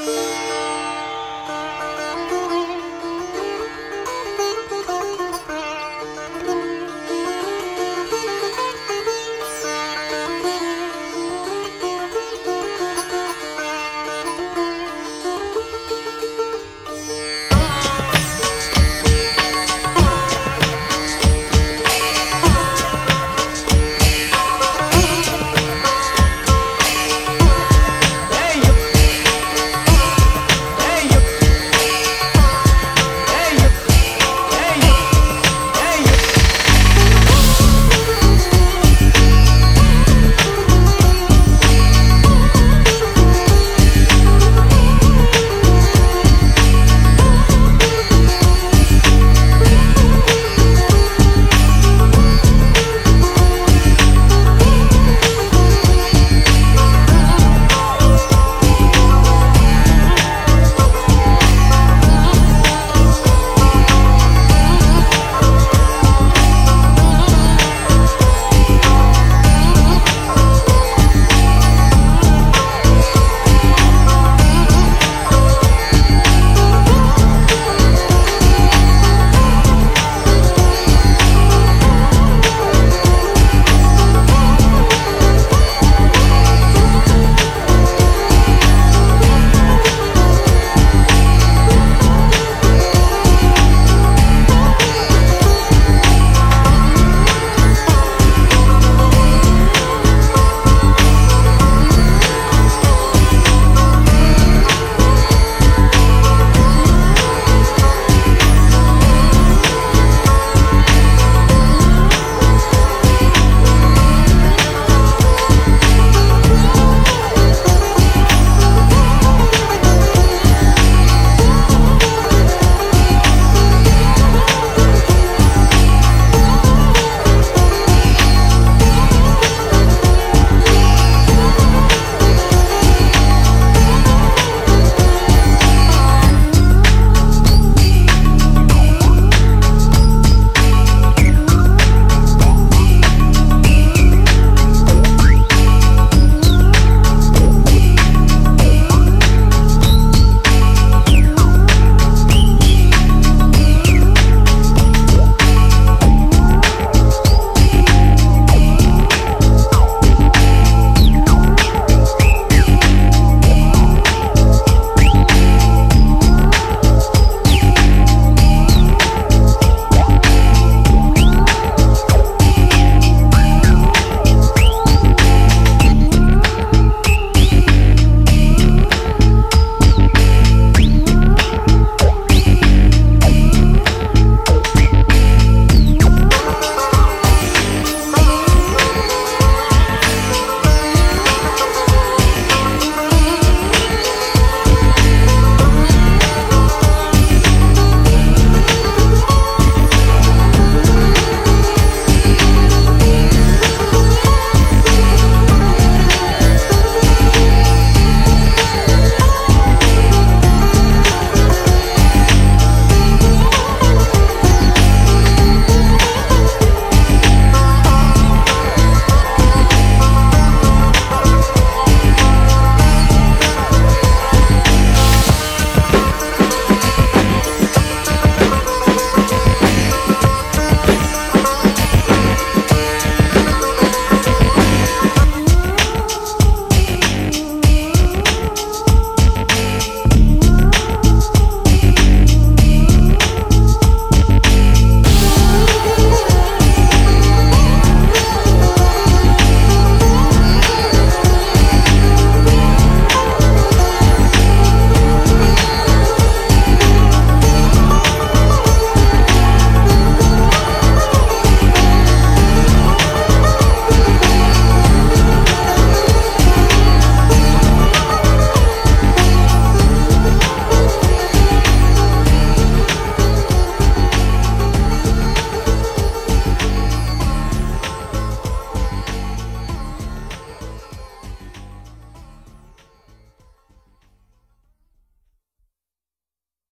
Música